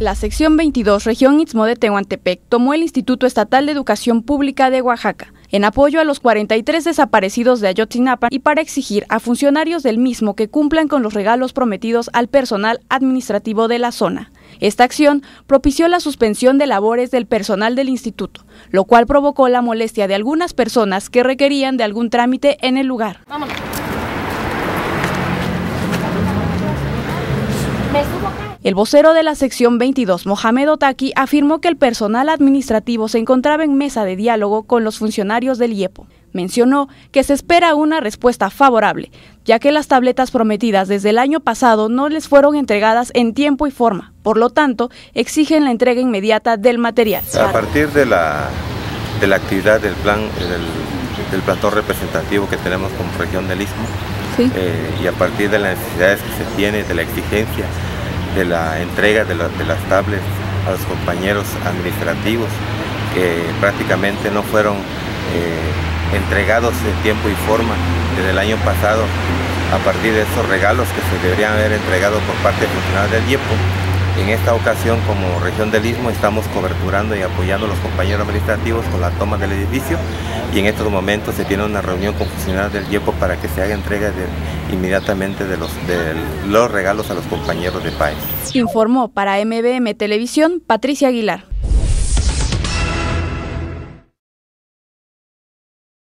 La sección 22, región Istmo de Tehuantepec, tomó el Instituto Estatal de Educación Pública de Oaxaca en apoyo a los 43 desaparecidos de Ayotzinapa y para exigir a funcionarios del mismo que cumplan con los regalos prometidos al personal administrativo de la zona. Esta acción propició la suspensión de labores del personal del instituto, lo cual provocó la molestia de algunas personas que requerían de algún trámite en el lugar. El vocero de la sección 22, Mohamed Otaki, afirmó que el personal administrativo se encontraba en mesa de diálogo con los funcionarios del IEPO. Mencionó que se espera una respuesta favorable, ya que las tabletas prometidas desde el año pasado no les fueron entregadas en tiempo y forma. Por lo tanto, exigen la entrega inmediata del material. A partir de la, de la actividad del plan del, del platón representativo que tenemos como región del Istmo, eh, y a partir de las necesidades que se tiene, de la exigencia de la entrega de, las tablets a los compañeros administrativos que prácticamente no fueron eh, entregados en tiempo y forma desde el año pasado. A partir de esos regalos que se deberían haber entregado por parte de funcionarios del IEPO en esta ocasión, como región del Istmo, estamos coberturando y apoyando a los compañeros administrativos con la toma del edificio y en estos momentos se tiene una reunión con funcionarios del IEPO para que se haga entrega inmediatamente de los, de los regalos a los compañeros de PAES. Informó para MBM Televisión Patricia Aguilar.